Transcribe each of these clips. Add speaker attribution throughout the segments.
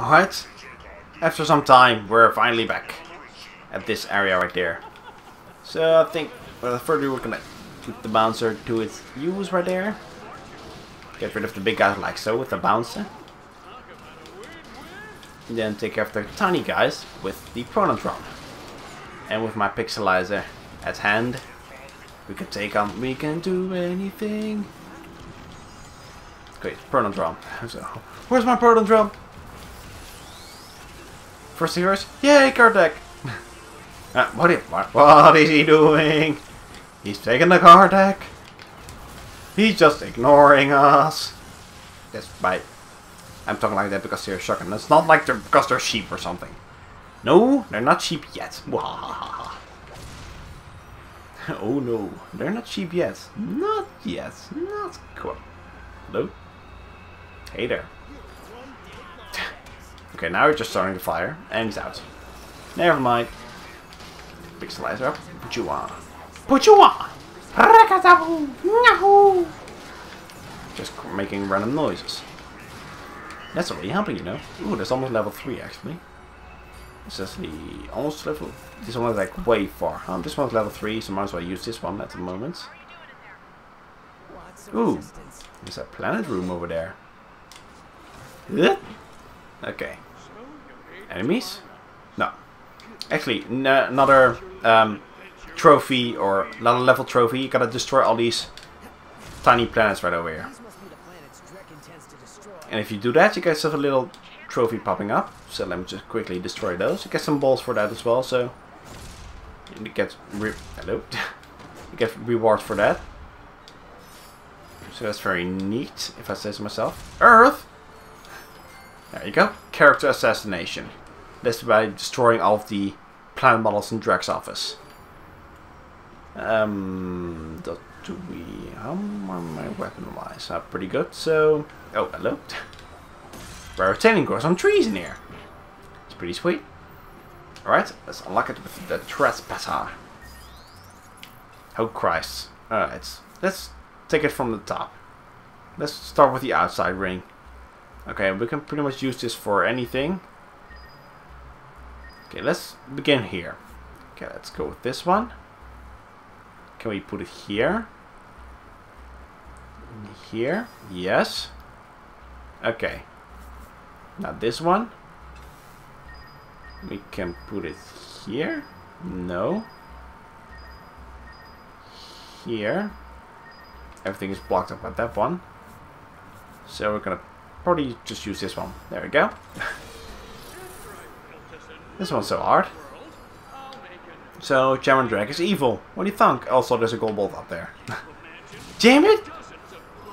Speaker 1: Alright, after some time, we're finally back at this area right there. So I think, without further we're gonna put the bouncer to its use right there. Get rid of the big guys like so with the bouncer. And then take care of the tiny guys with the Pronotron. And with my pixelizer at hand, we can take on, we can do anything. Great, Proton Drum. So, where's my Proton Drum? First heroes? Yay, Kardak! uh, what, is, what, what is he doing? He's taking the card deck. He's just ignoring us. That's right. I'm talking like that because they're shocking. It's not like they're because they're sheep or something. No, they're not sheep yet. oh no, they're not sheep yet. Not yet. Not quite. Hello? Hey there. Okay, now we're just starting to fire, and he's out. Never mind. Pixelizer up. Put you on. Put you on! Just making random noises. That's really helping, you know. Ooh, that's almost level 3 actually. This is the almost level. This one is like way far. Um, this one's level 3, so might as well use this one at the moment. Ooh, there's a planet room over there. Okay. Enemies? No. Actually, another um, trophy or another level trophy. You gotta destroy all these tiny planets right over here. And if you do that, you get yourself a little trophy popping up. So let me just quickly destroy those. You get some balls for that as well. So you get re hello. you get rewards for that. So that's very neat, if I say so myself. Earth. There you go. Character assassination. This by destroying all of the planet models in Drek's office. Um, do we? How am I weapon wise? Uh, pretty good. So, oh hello. Raritanium grows on trees in here. It's pretty sweet. Alright, let's unlock it with the trespasser. Oh Christ. Alright, let's take it from the top. Let's start with the outside ring. Okay, we can pretty much use this for anything. Okay, let's begin here. Okay, let's go with this one. Can we put it here? Here? Yes. Okay. Now this one. We can put it here. No. Here. Everything is blocked up by that one. So we're gonna Probably just use this one. There we go. this one's so hard. So, Chairman Drek is evil. What do you think? Also, there's a gold bolt up there. Damn it!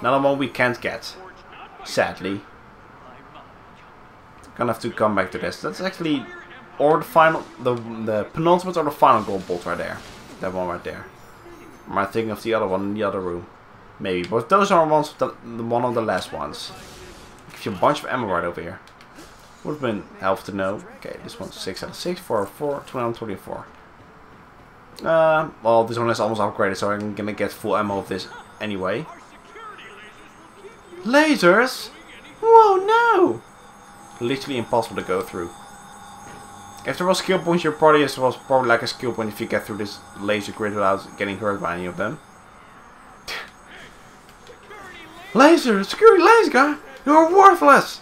Speaker 1: Another one we can't get. Sadly. Gonna have to come back to this. That's actually... Or the final... The, the penultimate or the final gold bolt right there. That one right there. Am I thinking of the other one in the other room? Maybe. But those are ones the, the one of the last ones. Gives you a bunch of ammo right over here. Would have been helpful to know. Okay, this one's 6 out of 6, 4 4, 224. Uh, well, this one is almost upgraded, so I'm gonna get full ammo of this anyway. Lasers? Whoa, no! Literally impossible to go through. If there was skill points, your party is was probably like a skill point if you get through this laser grid without getting hurt by any of them. laser! Security laser guy! You're worthless!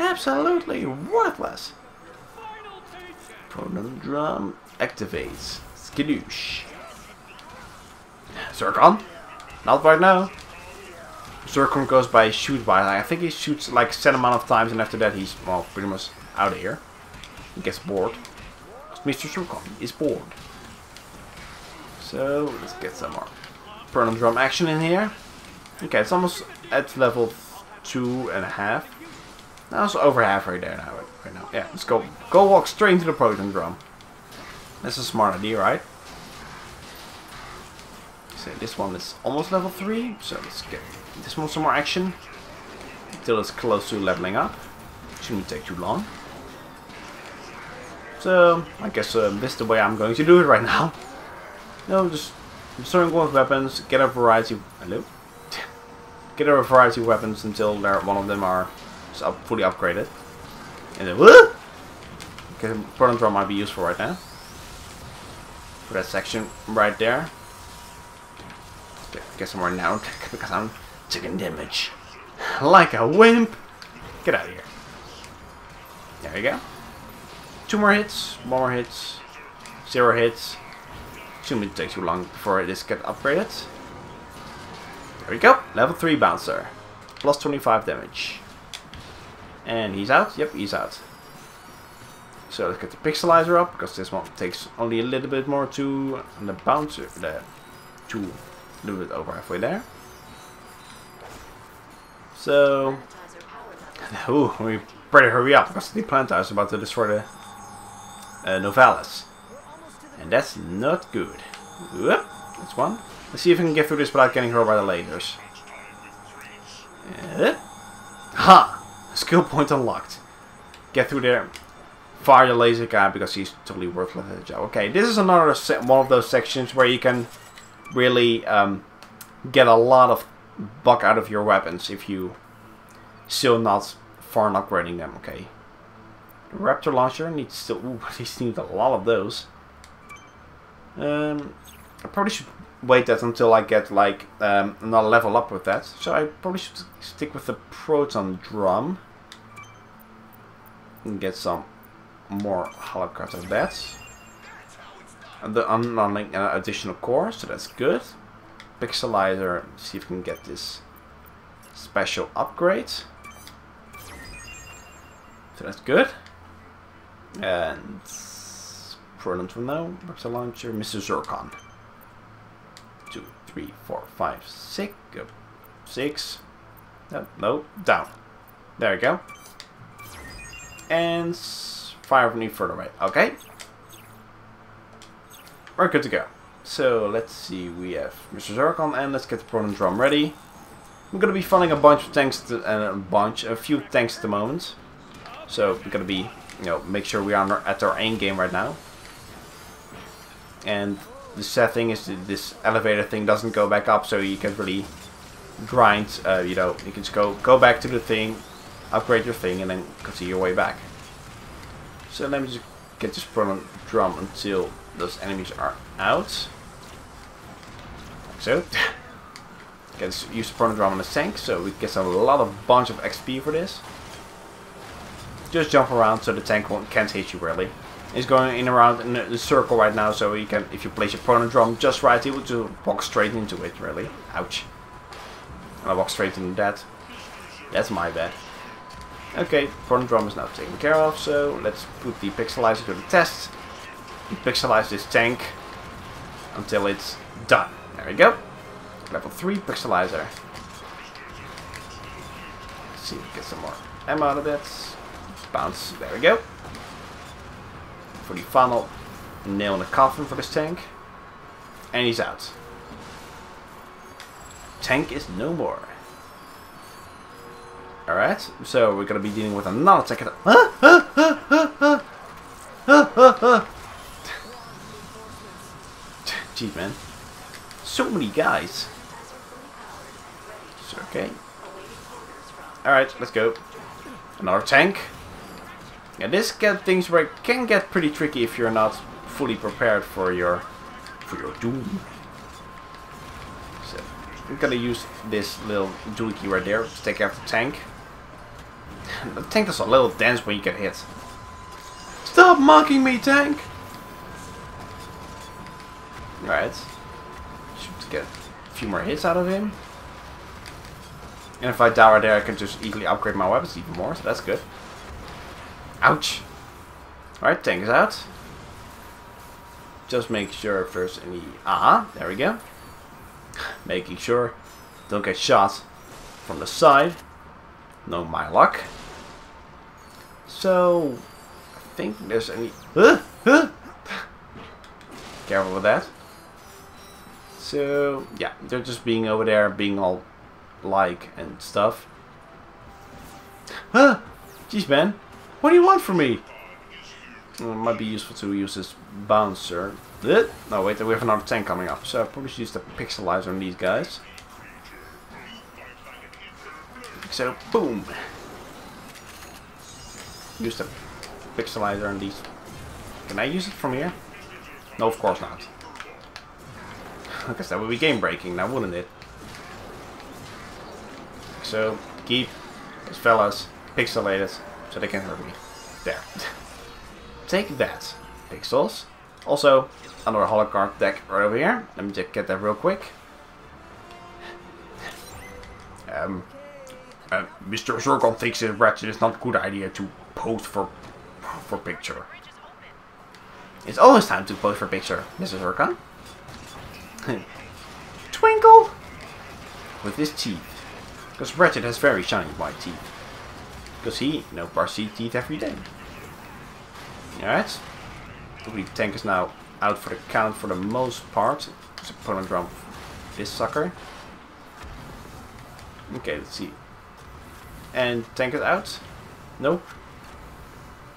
Speaker 1: Absolutely worthless! Proton drum activates. Skadoosh. Zurkon? Not right now. Zurkon goes by shoot by. I think he shoots like set amount of times and after that he's, well, pretty much out of here. He gets bored. Mr. Zurkon is bored. So, let's get some more drum action in here. Okay, it's almost at level two and a half. That's over halfway there now. Right now, yeah. Let's go. Go walk straight into the proton drum. That's a smart idea, right? So this one is almost level three. So let's get this one some more action until it's close to leveling up. Shouldn't take too long. So I guess uh, this is the way I'm going to do it right now. No, just starting with weapons, get a variety. Of, Hello get a variety of weapons until one of them are fully upgraded. And then, whoop! Okay, proton drum might be useful right now. For that section right there. Get, some more now because I'm taking damage. Like a wimp. Get out of here. There you go. Two more hits, one more hits, zero hits. Shouldn't takes too long before this gets upgraded. There we go. Level 3 bouncer. Plus 25 damage. And he's out? Yep, he's out. So let's get the pixelizer up, because this one takes only a little bit more to the bouncer the to a little bit over halfway there. So Ooh, we better hurry up because the plantar is about to destroy the uh, Novalis. And that's not good. Whoop, that's one. Let's see if we can get through this without getting hurt by the lasers. Uh, ha! Skill point unlocked. Get through there. Fire the laser guy because he's totally worthless at the job. Okay, this is another one of those sections where you can really um, get a lot of buck out of your weapons if you still not far in upgrading them. Okay. The Raptor launcher needs still. Ooh, he needs a lot of those. Um, I probably should wait that until I get like um, another level up with that. So I probably should stick with the proton drum get some more that. And the unlocking an additional core, so that's good. Pixelizer, see if we can get this special upgrade. So that's good. And proton from now, Pixel Launcher, Mr. Zurkon. Two, three, four, five, six, six. No, no, down. There we go. And fire further away. Okay. We're good to go. So let's see, we have Mr. Zurkon and let's get the proton drum ready. I'm gonna be funding a bunch of tanks to, uh, a bunch, a few tanks at the moment. So we're gonna be, you know, make sure we are at our end game right now. And the sad thing is that this elevator thing doesn't go back up, so you can really grind. Uh, you know, you can just go go back to the thing, upgrade your thing, and then continue your way back. So let me just get this drum until those enemies are out. Like so. get use the proton drum on the tank, so we get a lot of bunch of XP for this. Just jump around so the tank can't hit you really. He's going in around in a circle right now, so you can, if you place your proton drum just right, he will just walk straight into it. Really, ouch! I walk straight into that. That's my bad. Okay, front drum is now taken care of, so let's put the pixelizer to the test. Pixelize this tank until it's done. There we go. Level 3 pixelizer. Let's see if we get some more ammo out of it. Bounce. There we go. For the final nail in the coffin for this tank. And he's out. Tank is no more. Alright, so we're gonna be dealing with another tank. Jeez, man. So many guys. So, okay. Alright, let's go. Another tank. Yeah, this get things where it can get pretty tricky if you're not fully prepared for your for your doom. So I'm gonna use this little doohickey right there to take out the tank. Tank does a little dance when you get hit. Stop mocking me, tank! Right. Should get a few more hits out of him. And if I die right there, I can just easily upgrade my weapons even more, so that's good. Ouch! Alright, tank is out. Just make sure if there's any... Aha, there we go. Making sure don't get shot from the side. No my luck. So, I think there's any... Uh, uh. Careful with that. So, yeah, they're just being over there, being all like and stuff. Huh? Jeez, man. What do you want from me? Well, it might be useful to use this bouncer. No, wait, we have another tank coming up, so I probably should use the pixelizer on these guys. So, boom. Use the pixelizer on these. Can I use it from here? No, of course not. I guess that would be game breaking now, wouldn't it? So, keep those fellas pixelated so they can hurt me. There. Take that, pixels. Also, another holocard deck right over here. Let me just get that real quick. Um, uh, Mr. Zurkon thinks it Ratchet is not a good idea to pose for for picture. It's always time to pose for picture, Mrs. Zurkon. Twinkle! With his teeth. Because Ratchet has very shiny white teeth. Because he, know, brushes teeth every day. Alright. The tank is now out for the count for the most part. His opponent drum this sucker. Okay, let's see. And tank is out? Nope.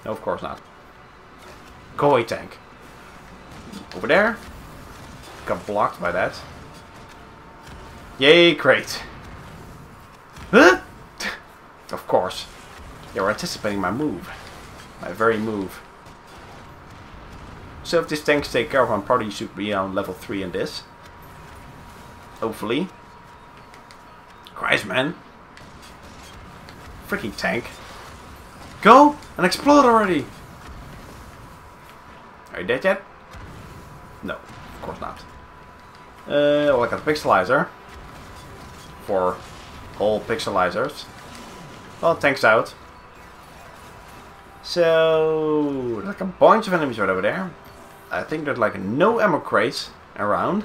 Speaker 1: No, of course not. Go away, tank. Over there. Got blocked by that. Yay, great. Huh? Of course. They were anticipating my move. My very move. So if this tanks take care of, I'm probably should be on level 3 in this. Hopefully. Christ, man. Freaking tank. Go and explode already! Are you dead yet? No, of course not. Uh, well, I got a pixelizer. For all pixelizers. Well, tanks out. So, like a bunch of enemies right over there. I think there's like no ammo crates around.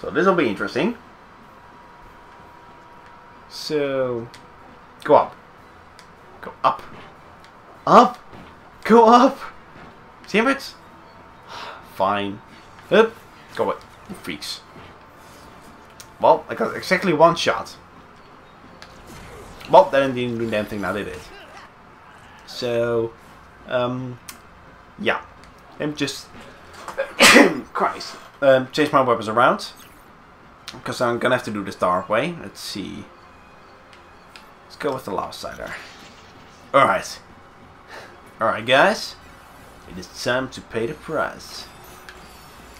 Speaker 1: So this will be interesting. So, go up. Go up. Up! Go up! Damn it! Fine. Up! Go away, freaks. Well, I got exactly one shot. Well, then didn't do anything now, did it? So, um, yeah. I'm just, Christ, um, change my weapons around. Because I'm gonna have to do this dark way. Let's see. Let's go with the last sider. Alright. Alright, guys. It is time to pay the price.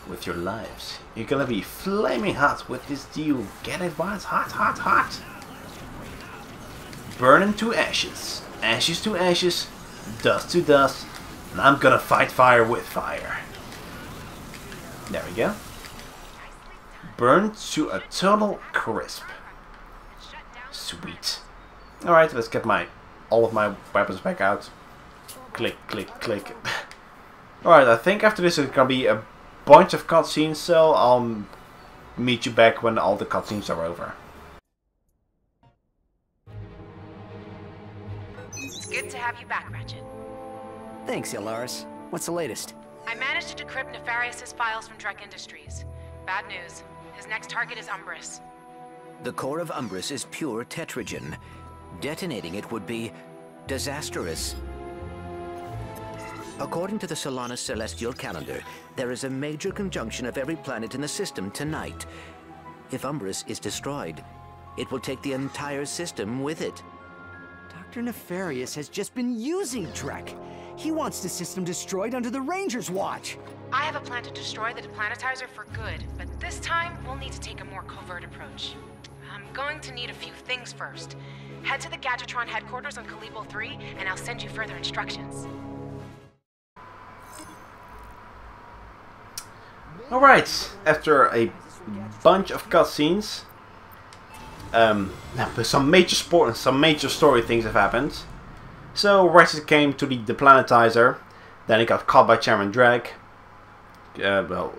Speaker 1: With your lives. You're gonna be flaming hot with this deal. Get it, boys? Hot, hot, hot. Burning to ashes. Ashes to ashes. Dust to dust. And I'm gonna fight fire with fire. There we go. Burned to a total crisp. Sweet. Alright, let's get my all of my weapons back out. Click, click, click. Alright, I think after this it's gonna be a bunch of cutscenes, so I'll meet you back when all the cutscenes are over.
Speaker 2: It's good to have you back, Ratchet.
Speaker 3: Thanks, Elaris. What's the latest?
Speaker 2: I managed to decrypt Nefarious' files from Drek Industries. Bad news. His next target is Umbris.
Speaker 3: The core of Umbris is pure tetragen. Detonating it would be disastrous. According to the Solanus celestial calendar, there is a major conjunction of every planet in the system tonight. If Umbris is destroyed, it will take the entire system with it.
Speaker 4: Dr. Nefarious has just been using Drek. He wants the system destroyed under the Ranger's watch.
Speaker 2: I have a plan to destroy the deplanetizer for good, but this time we'll need to take a more covert approach. I'm going to need a few things first. Head to the Gadgetron headquarters on Kalebo 3, and I'll send you further instructions.
Speaker 1: Alright, after a bunch of cutscenes, um, some major sport, and some major story things have happened. So Ratchet came to the, the planetizer, then he got caught by Chairman Drek, Uh, well,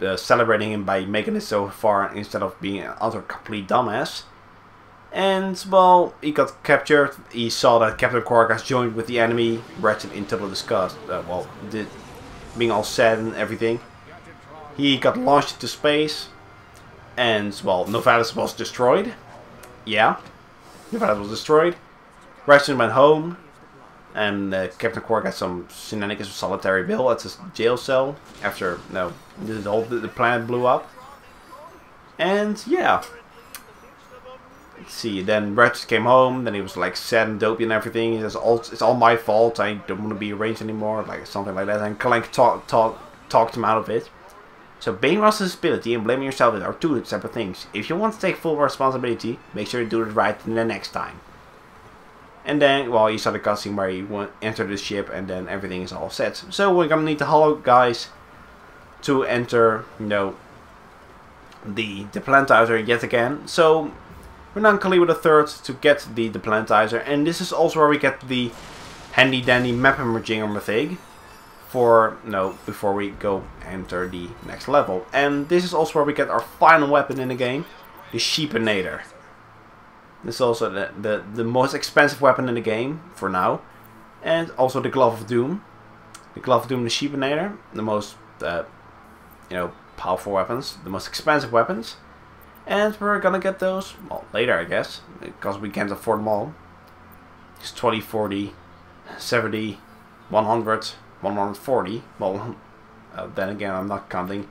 Speaker 1: uh, celebrating him by making it so far instead of being an utter complete dumbass. And, well, he got captured. He saw that Captain Qwark has joined with the enemy. Ratchet in total disgust. Uh, well, did, being all sad and everything. He got launched into space. And, well, Novalis was destroyed. Yeah. Novalis was destroyed. Ratchet went home. And uh, Captain Qwark had some shenanigans with Solitary Bill at his jail cell. After, no, the whole the planet blew up. And, yeah. See. Then Ratchet came home. Then he was like sad and dopey and everything. He says, all, "It's all my fault. I don't want to be arranged anymore." Like something like that. And Clank talk, talk, talked him out of it. So being responsibility and blaming yourself are two separate things. If you want to take full responsibility, make sure you do it right the next time. And then, well, you saw the cutscene where you enter the ship and then everything is all set. So we're gonna need the hollow guys to enter, you know, the Deplantizer yet again. So in Calibre the Third to get the Deplantizer, and this is also where we get the handy dandy map imaging thing for you know before we go enter the next level. And this is also where we get our final weapon in the game, the Sheepinator. This is also the, the, the most expensive weapon in the game for now. And also the Glove of Doom. The Glove of Doom, the Sheepinator, the most uh, you know powerful weapons, the most expensive weapons. And we're gonna get those, well, later I guess, because we can't afford them all. It's 20, 40, 70, 100, 140. Well, uh, then again, I'm not counting.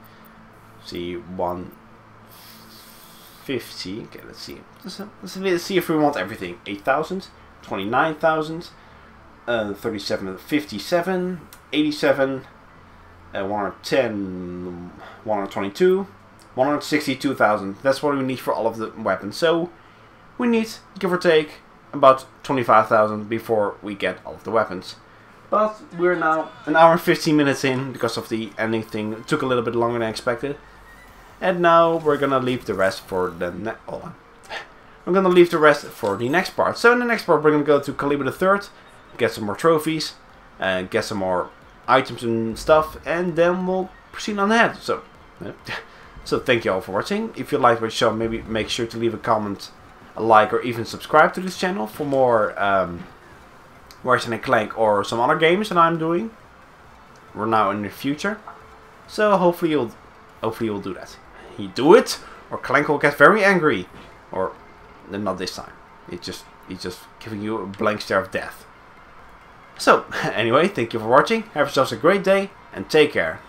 Speaker 1: See, 150. Okay, let's see. Let's, let's, see if we want everything. 8,000, 29,000, uh, 37, 57, 87, uh, 110, 122, 162,000. That's what we need for all of the weapons. So we need, give or take, about 25,000 before we get all of the weapons. But we're now an hour and 15 minutes in because of the ending thing. It took a little bit longer than expected. And now we're gonna leave the rest for the next. Oh, I'm gonna leave the rest for the next part. So in the next part, we're gonna go to Calibre the Third, get some more trophies, and get some more items and stuff, and then we'll proceed on ahead. So, so thank you all for watching. If you liked my show, maybe make sure to leave a comment, a like, or even subscribe to this channel for more um, Ratchet and Clank or some other games that I'm doing. We're now in the future, so hopefully you'll, hopefully you'll do that. You do it, or Clank will get very angry, or not this time. It's just he's just giving you a blank stare of death. So, anyway, thank you for watching, have yourselves a great day, and take care.